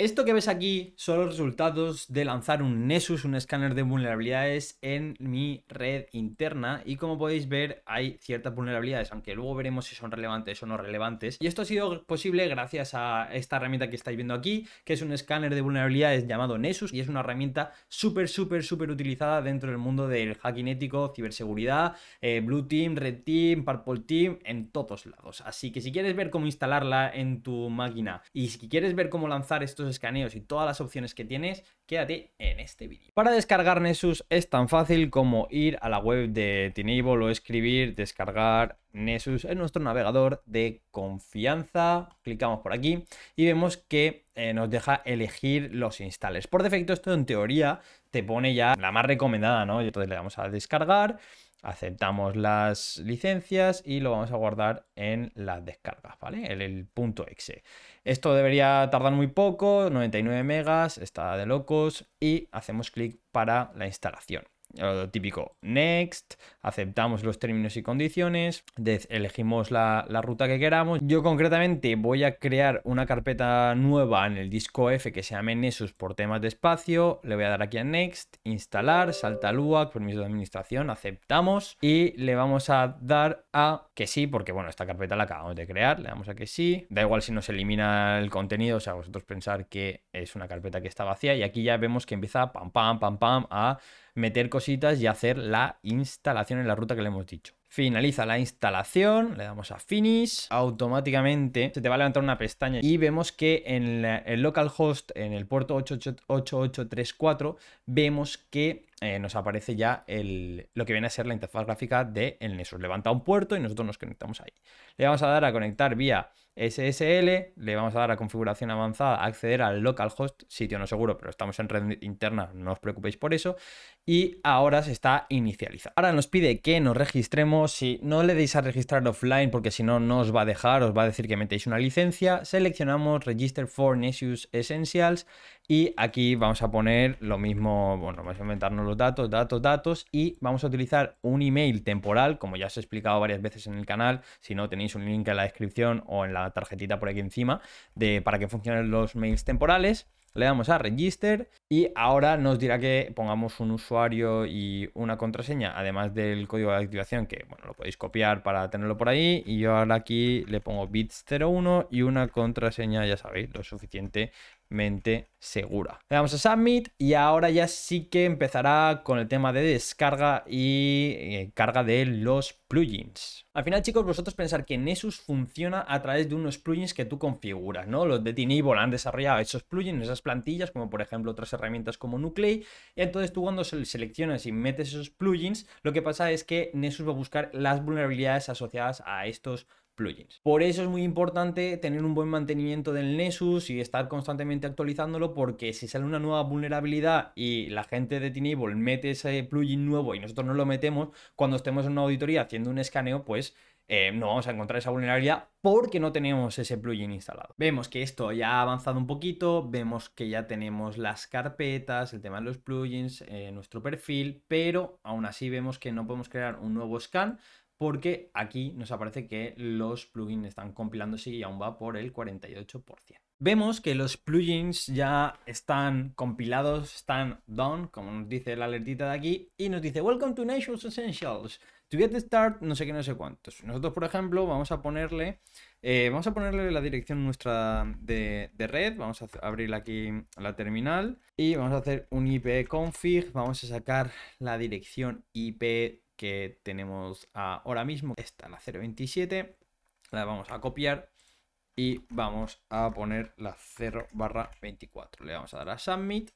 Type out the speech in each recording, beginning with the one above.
Esto que ves aquí son los resultados de lanzar un Nessus, un escáner de vulnerabilidades en mi red interna y como podéis ver hay ciertas vulnerabilidades, aunque luego veremos si son relevantes o no relevantes. Y esto ha sido posible gracias a esta herramienta que estáis viendo aquí, que es un escáner de vulnerabilidades llamado Nessus y es una herramienta súper, súper, súper utilizada dentro del mundo del hacking ético, ciberseguridad, eh, Blue Team, Red Team, Purple Team, en todos lados. Así que si quieres ver cómo instalarla en tu máquina y si quieres ver cómo lanzar estos escaneos y todas las opciones que tienes, quédate en este vídeo. Para descargar Nessus es tan fácil como ir a la web de Tinable o escribir descargar Nessus en nuestro navegador de confianza. Clicamos por aquí y vemos que eh, nos deja elegir los instales. Por defecto esto en teoría te pone ya la más recomendada, ¿no? Entonces le damos a descargar aceptamos las licencias y lo vamos a guardar en las descargas, ¿vale? En el punto exe. Esto debería tardar muy poco, 99 megas, está de locos y hacemos clic para la instalación lo típico, next, aceptamos los términos y condiciones, elegimos la, ruta que queramos. Yo concretamente voy a crear una carpeta nueva en el disco F que se llame Nessus por temas de espacio, le voy a dar aquí a next, instalar, salta LUAC, permiso de administración, aceptamos y le vamos a dar a que sí, porque bueno, esta carpeta la acabamos de crear, le damos a que sí, da igual si nos elimina el contenido, o sea, vosotros pensar que es una carpeta que está vacía y aquí ya vemos que empieza pam, pam, pam, pam a meter cositas y hacer la instalación en la ruta que le hemos dicho. Finaliza la instalación, le damos a Finish, automáticamente se te va a levantar una pestaña y vemos que en el localhost, en el puerto 8834, vemos que eh, nos aparece ya el, lo que viene a ser la interfaz gráfica de el Nessus. Levanta un puerto y nosotros nos conectamos ahí. Le vamos a dar a conectar vía SSL, le vamos a dar a configuración avanzada, acceder al localhost, sitio no seguro, pero estamos en red interna, no os preocupéis por eso. Y ahora se está inicializando. Ahora nos pide que nos registremos, si no le deis a registrar offline porque si no, no os va a dejar, os va a decir que metéis una licencia, seleccionamos Register for Nessus Essentials y aquí vamos a poner lo mismo, bueno, vamos a inventarnos los datos, datos, datos y vamos a utilizar un email temporal, como ya os he explicado varias veces en el canal, si no tenéis un link en la descripción o en la tarjetita por aquí encima, de, para que funcionen los mails temporales. Le damos a Register y ahora nos dirá que pongamos un usuario y una contraseña, además del código de activación, que bueno, lo podéis copiar para tenerlo por ahí. Y yo ahora aquí le pongo bits01 y una contraseña, ya sabéis, lo suficiente segura. Le damos a Submit y ahora ya sí que empezará con el tema de descarga y eh, carga de los plugins. Al final, chicos, vosotros pensar que Nessus funciona a través de unos plugins que tú configuras, ¿no? Los de Tinable han desarrollado esos plugins, esas plantillas, como por ejemplo otras herramientas como Nuclei. Y entonces tú cuando seleccionas y metes esos plugins, lo que pasa es que Nessus va a buscar las vulnerabilidades asociadas a estos plugins. Por eso es muy importante tener un buen mantenimiento del Nessus y estar constantemente actualizándolo porque si sale una nueva vulnerabilidad y la gente de Tinable mete ese plugin nuevo y nosotros no lo metemos, cuando estemos en una auditoría haciendo un escaneo, pues eh, no vamos a encontrar esa vulnerabilidad porque no tenemos ese plugin instalado. Vemos que esto ya ha avanzado un poquito, vemos que ya tenemos las carpetas, el tema de los plugins, eh, nuestro perfil, pero aún así vemos que no podemos crear un nuevo scan porque aquí nos aparece que los plugins están compilándose y aún va por el 48%. Vemos que los plugins ya están compilados, están done, como nos dice la alertita de aquí, y nos dice Welcome to Nations Essentials. To get start, no sé qué, no sé cuántos. Nosotros, por ejemplo, vamos a ponerle, eh, vamos a ponerle la dirección nuestra de, red. Vamos a abrir aquí la terminal y vamos a hacer un IP config. Vamos a sacar la dirección IP que tenemos ahora mismo. Esta, la 027, la vamos a copiar y vamos a poner la 0 barra 24. Le vamos a dar a Submit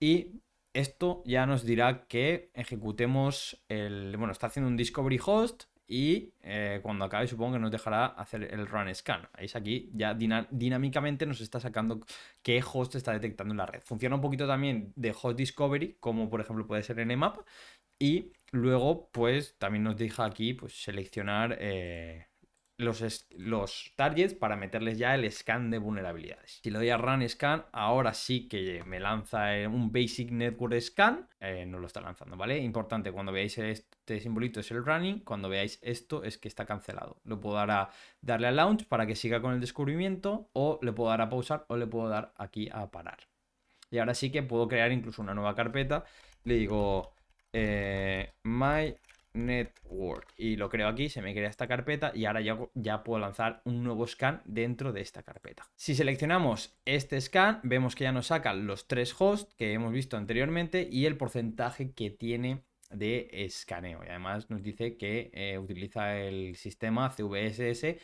y esto ya nos dirá que ejecutemos el... Bueno, está haciendo un Discovery Host y eh, cuando acabe supongo que nos dejará hacer el run scan. Veis aquí ya dinámicamente nos está sacando qué host está detectando en la red. Funciona un poquito también de host discovery, como por ejemplo puede ser en EMAP, y luego, pues también nos deja aquí pues, seleccionar eh, los, los targets para meterles ya el scan de vulnerabilidades. Si le doy a Run Scan, ahora sí que me lanza eh, un Basic Network Scan. Eh, no lo está lanzando, ¿vale? Importante, cuando veáis este simbolito es el running, cuando veáis esto es que está cancelado. Lo puedo dar a darle a launch para que siga con el descubrimiento o le puedo dar a pausar o le puedo dar aquí a parar. Y ahora sí que puedo crear incluso una nueva carpeta. Le digo eh, my network y lo creo aquí, se me crea esta carpeta y ahora ya, ya puedo lanzar un nuevo scan dentro de esta carpeta. Si seleccionamos este scan, vemos que ya nos saca los tres hosts que hemos visto anteriormente y el porcentaje que tiene de escaneo. Y además nos dice que eh, utiliza el sistema CVSS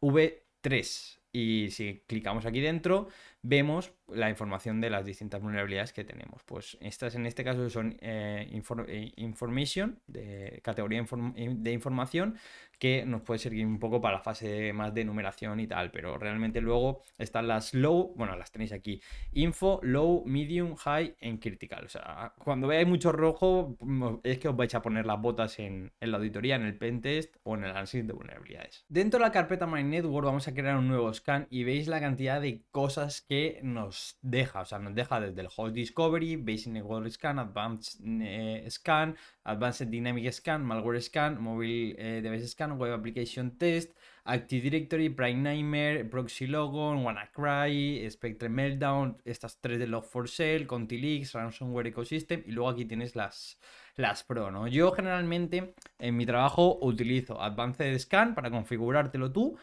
V3. Y si clicamos aquí dentro, vemos la información de las distintas vulnerabilidades que tenemos. Pues estas en este caso son eh, eh, information, de categoría de información, que nos puede servir un poco para la fase más de numeración y tal, pero realmente luego están las low, bueno, las tenéis aquí, info, low, medium, high en critical. O sea, cuando veáis mucho rojo, es que os vais a poner las botas en, la auditoría, en el pentest o en el análisis de vulnerabilidades. Dentro de la carpeta My Network vamos a crear un nuevo scan y veis la cantidad de cosas que nos deja, o sea, nos deja desde el Host Discovery, Basic Network Scan, Advanced eh, Scan, Advanced Dynamic Scan, Malware Scan, Mobile eh, Device Scan, Web Application Test, Active Directory, Prime Nightmare, Proxy Logon, WannaCry, Spectre Meltdown, estas tres de Log4Shell, Contileaks, Ransomware Ecosystem y luego aquí tienes las, las Pro. Yo generalmente en mi trabajo utilizo Advanced Scan para configurártelo tú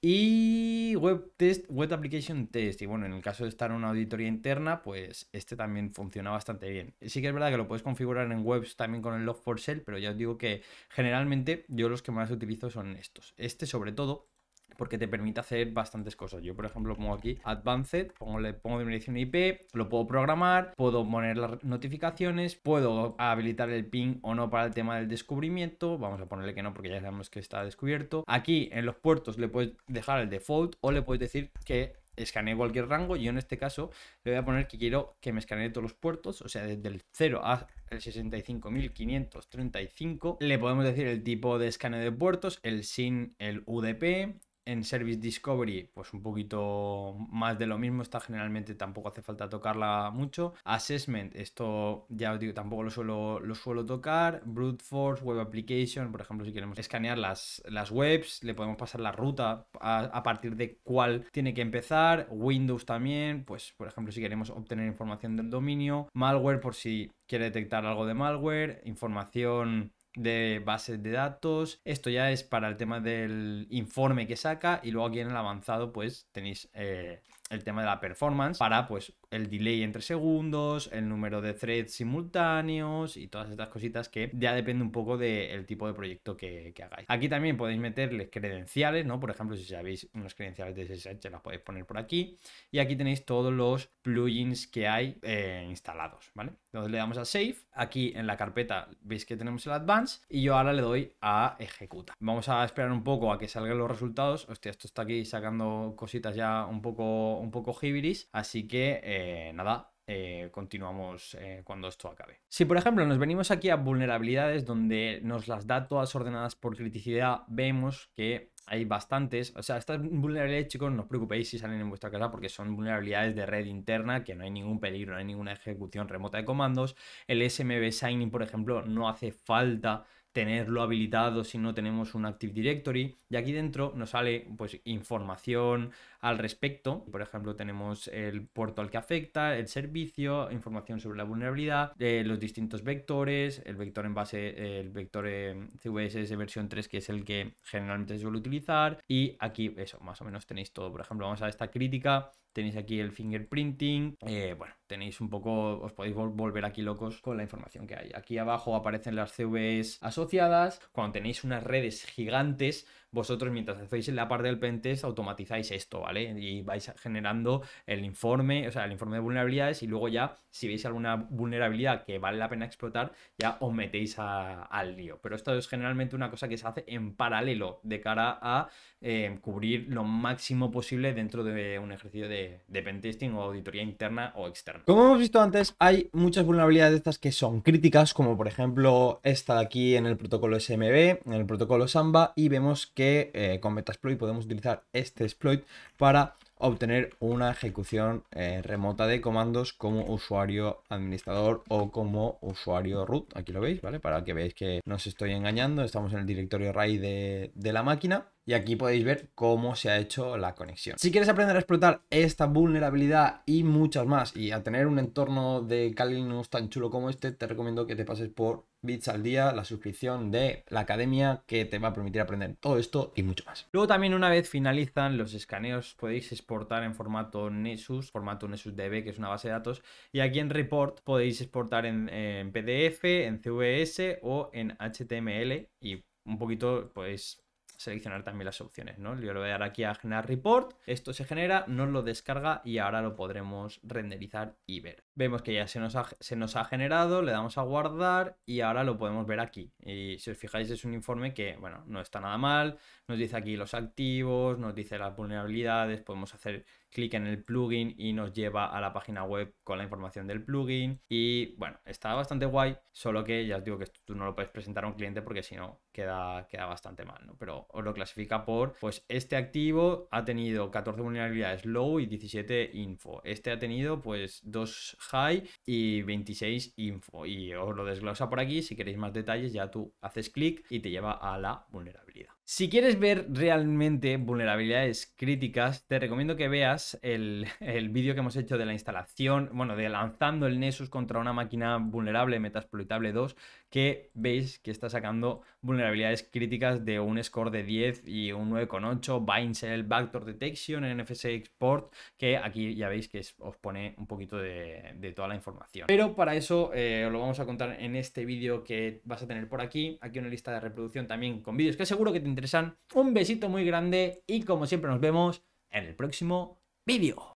y Web Test, Web Application Test. Y bueno, en el caso de estar en una auditoría interna, pues este también funciona bastante bien. Sí que es verdad que lo puedes configurar en webs también con el Log4Shell, pero ya os digo que generalmente yo los que más utilizo son estos. Este sobre todo porque te permite hacer bastantes cosas. Yo, por ejemplo, pongo aquí Advanced, pongo, le pongo dirección IP, lo puedo programar, puedo poner las notificaciones, puedo habilitar el ping o no para el tema del descubrimiento. Vamos a ponerle que no porque ya sabemos que está descubierto. Aquí en los puertos le puedes dejar el default o le puedes decir que escanee cualquier rango. Yo en este caso le voy a poner que quiero que me escanee todos los puertos, o sea, desde el 0 a el 65.535. Le podemos decir el tipo de escaneo de puertos, el SIN, el UDP, en Service Discovery, pues un poquito más de lo mismo. Está generalmente tampoco hace falta tocarla mucho. Assessment, esto ya os digo, tampoco lo suelo, lo suelo tocar. Brute Force, Web Application, por ejemplo, si queremos escanear las, las webs, le podemos pasar la ruta a, partir de cuál tiene que empezar. Windows también, pues por ejemplo, si queremos obtener información del dominio. Malware, por si quiere detectar algo de malware. Información de bases de datos. Esto ya es para el tema del informe que saca y luego aquí en el avanzado pues tenéis eh, el tema de la performance para pues el delay entre segundos, el número de threads simultáneos y todas estas cositas que ya depende un poco del tipo de proyecto que, hagáis. Aquí también podéis meterle credenciales, ¿no? Por ejemplo, si sabéis unos credenciales de SSH las podéis poner por aquí. Y aquí tenéis todos los plugins que hay eh, instalados, ¿vale? Entonces le damos a Save. Aquí en la carpeta veis que tenemos el Advance y yo ahora le doy a Ejecuta. Vamos a esperar un poco a que salgan los resultados. Hostia, esto está aquí sacando cositas ya un poco, un poco jibiris, así que... Eh, eh, nada, eh, continuamos eh, cuando esto acabe. Si por ejemplo nos venimos aquí a vulnerabilidades donde nos las da todas ordenadas por criticidad, vemos que hay bastantes. O sea, estas vulnerabilidades, chicos, no os preocupéis si salen en vuestra casa porque son vulnerabilidades de red interna, que no hay ningún peligro, no hay ninguna ejecución remota de comandos. El SMB Signing, por ejemplo, no hace falta tenerlo habilitado si no tenemos un Active Directory. Y aquí dentro nos sale pues información al respecto. Por ejemplo, tenemos el puerto al que afecta, el servicio, información sobre la vulnerabilidad, eh, los distintos vectores, el vector en base, el vector eh, CVSS versión 3 que es el que generalmente se suele utilizar. Y aquí eso, más o menos tenéis todo. Por ejemplo, vamos a esta crítica tenéis aquí el fingerprinting, eh, bueno, tenéis un poco, os podéis volver aquí locos con la información que hay. Aquí abajo aparecen las CVs asociadas, cuando tenéis unas redes gigantes, vosotros mientras hacéis la parte del pentest automatizáis esto, ¿vale? Y vais generando el informe, o sea, el informe de vulnerabilidades y luego ya, si veis alguna vulnerabilidad que vale la pena explotar, ya os metéis al lío. Pero esto es generalmente una cosa que se hace en paralelo de cara a eh, cubrir lo máximo posible dentro de un ejercicio de, de pentesting o auditoría interna o externa. Como hemos visto antes, hay muchas vulnerabilidades de estas que son críticas, como por ejemplo esta de aquí en el protocolo SMB, en el protocolo Samba, y vemos que eh, con Metasploit podemos utilizar este exploit para obtener una ejecución eh, remota de comandos como usuario administrador o como usuario root. Aquí lo veis, ¿vale? Para que veáis que no os estoy engañando. Estamos en el directorio RAID de, de la máquina y aquí podéis ver cómo se ha hecho la conexión. Si quieres aprender a explotar esta vulnerabilidad y muchas más y a tener un entorno de Kali Linux tan chulo como este, te recomiendo que te pases por bits al día, la suscripción de la academia que te va a permitir aprender todo esto y mucho más. Luego también una vez finalizan los escaneos podéis exportar en formato Nessus, formato Nessus DB que es una base de datos y aquí en report podéis exportar en, en PDF, en CVS o en HTML y un poquito pues seleccionar también las opciones, ¿no? Yo le voy a dar aquí a generar report, esto se genera, nos lo descarga y ahora lo podremos renderizar y ver. Vemos que ya se nos, ha, se nos ha generado, le damos a guardar y ahora lo podemos ver aquí. Y si os fijáis es un informe que, bueno, no está nada mal, nos dice aquí los activos, nos dice las vulnerabilidades, podemos hacer clic en el plugin y nos lleva a la página web con la información del plugin. Y bueno, está bastante guay, solo que ya os digo que tú no lo puedes presentar a un cliente porque si no queda, queda bastante mal, ¿no? Pero os lo clasifica por, pues este activo ha tenido 14 vulnerabilidades low y 17 info. Este ha tenido pues 2 high y 26 info. Y os lo desglosa por aquí, si queréis más detalles ya tú haces clic y te lleva a la vulnerabilidad. Si quieres ver realmente vulnerabilidades críticas, te recomiendo que veas el, vídeo que hemos hecho de la instalación, bueno, de lanzando el Nessus contra una máquina vulnerable Metasploitable 2, que veis que está sacando vulnerabilidades críticas de un score de 10 y un 9,8, Bindcell, Backdoor Detection, NFC Export, que aquí ya veis que os pone un poquito de, toda la información. Pero para eso eh, os lo vamos a contar en este vídeo que vas a tener por aquí, aquí una lista de reproducción también con vídeos que seguro que te interesan. Un besito muy grande y como siempre nos vemos en el próximo vídeo.